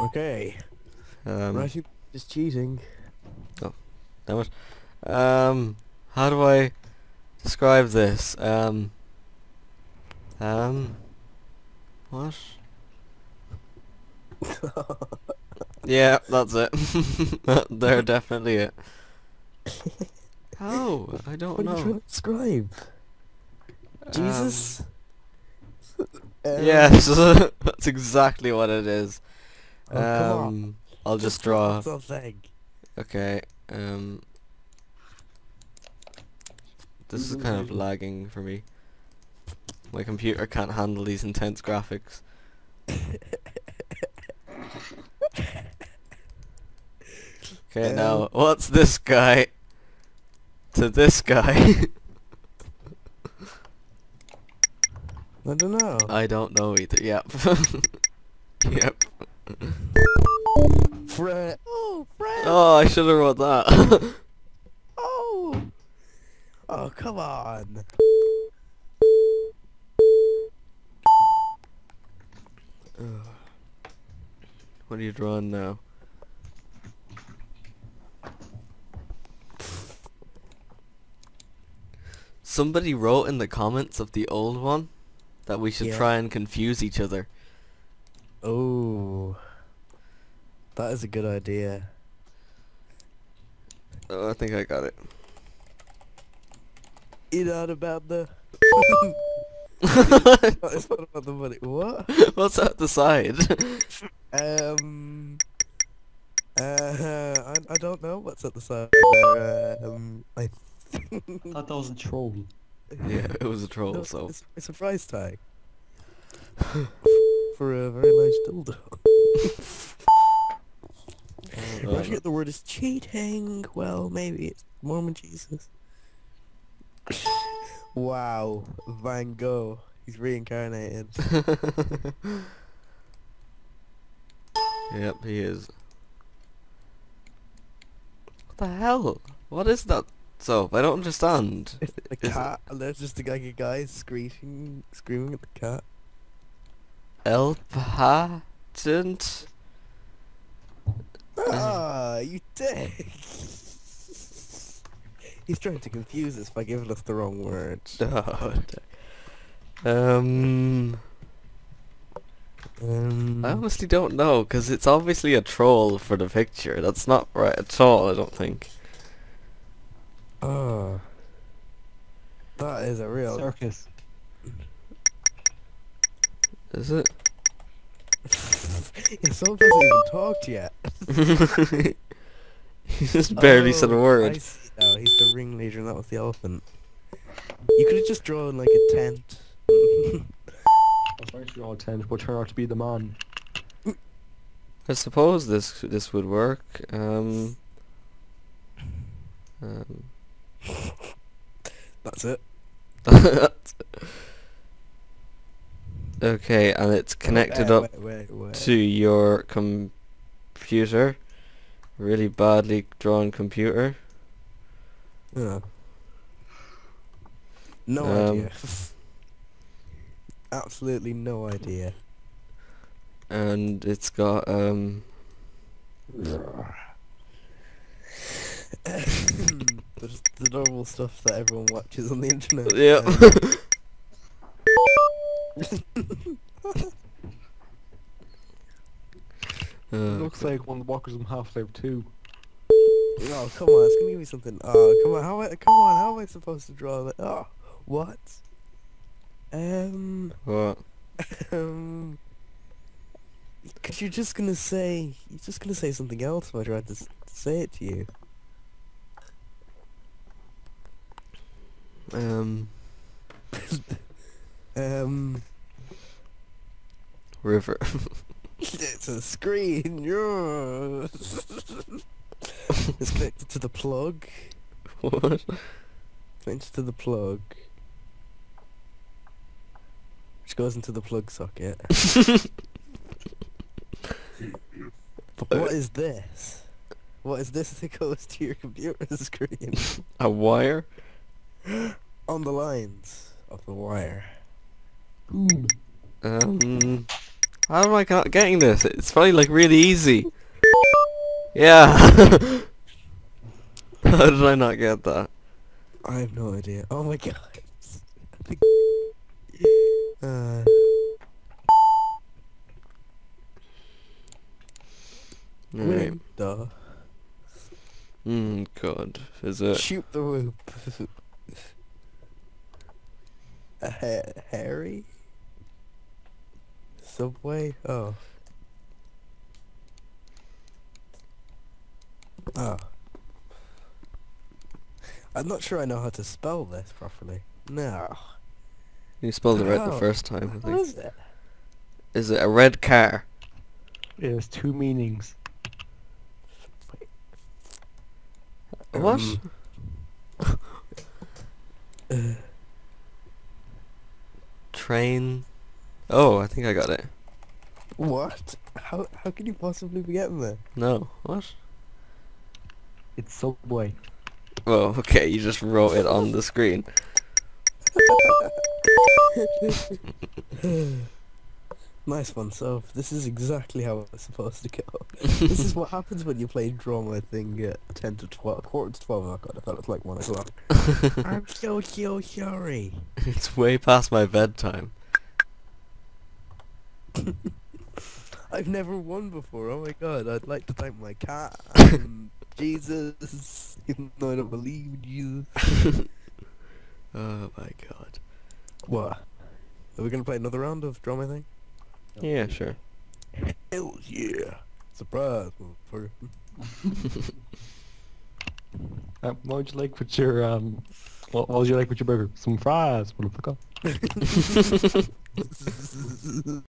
Okay. Um, Rashi is cheating. damn it. Um, how do I describe this? Um, um, what? Yeah, that's it. They're definitely it. How? I don't what are you trying know. to describe? Jesus? Um, Um, yes, that's exactly what it is. Oh, come on. um, I'll just draw. something. Okay. Um, this is kind of lagging for me. My computer can't handle these intense graphics. Okay, now Um, what's this guy to this guy? I don't know. I don't know either. Yep. yep. Fred. Oh, Fred. Oh, I should have wrote that. Oh. Oh, come on. what are you drawing now? Somebody wrote in the comments of the old one that we should Yeah. try and confuse each other. Oh. That is a good idea. Oh, I think I got it. You know about the... it's not about the money. What? What's at the side? Um... Uh, I, I don't know what's at the side there. Um, I thought that was a troll. yeah, it was a troll, No, so. it's, it's a price tag. For a very large dildo. Oh, uh, Where'd the word is cheating? Well, maybe it's Mormon Jesus. wow, Van Gogh. He's reincarnated. yep, he is. What the hell? What is that soap? I don't understand. A Is cat, and there's just like a guy screeching, screaming at the cat. El Patent? Ah, you dick! He's trying to confuse us by giving us the wrong word. um, Um, I honestly don't know, because it's obviously a troll for the picture. That's not right at all, I don't think. ah, that is a real. Circus. Is it? yeah, Soul doesn't even talk yet. he just barely said a Oh, I word. see now. He's the ringleader, and that was the elephant. You could have just drawn like a tent. I was trying to draw a tent, but turned out to be the man. I suppose this this would work. Um, um, That's it. Okay, and it's connected up wait, wait, wait. to your computer. Really badly drawn computer. Yeah. No Um, idea. Absolutely no idea. And it's got um There's the normal stuff that everyone watches on the internet. yeah. It Uh, looks like one of the walkers from Half-Life 2. Oh come on, it's gonna give me something. Oh come on, how am I, come on, how am I supposed to draw that? Oh, what? Um, what? um, cause you're just gonna say, you're just gonna say something else if I tried to, to say it to you. Um, Um, river. it's a screen. Yeah. it's connected to the plug. what? Connected to the plug. Which goes into the plug socket. But what is this? What is this that goes to your computer screen? A wire? On the lines of the wire. Boom. Um, How am I not getting this? It's probably like really easy. Yeah. How did I not get that? I have no idea. Oh my god. Uh, winning. Duh. Hmm, God. Is it? Shoot the whoop. Subway? Oh. Oh. I'm not sure I know how to spell this properly. No. You spelled it right the first time, I What think. is it? Is it a red car? It has two meanings. What? Um, uh, Train. Oh, I think I got it. what? How how can you possibly be getting there? No. What? It's Subway. Oh, okay. You just wrote it on the screen. nice one, so this is exactly how it's supposed to go. this is what happens when you play Draw My Thing at 10 to 12, quarter to 12, oh god, I thought it was like 1 o'clock. I'm so, so sorry. it's way past my bedtime. I've never won before, oh my god, I'd like to thank my cat and Jesus, even though I don't believe in Jesus. Oh my god. What? Are we gonna play another round of Draw My Thing? Yeah, sure. Hell yeah! Surprise, motherfucker. Uh, what would you like with your um? What, what would you like with your burger? Some fries, motherfucker.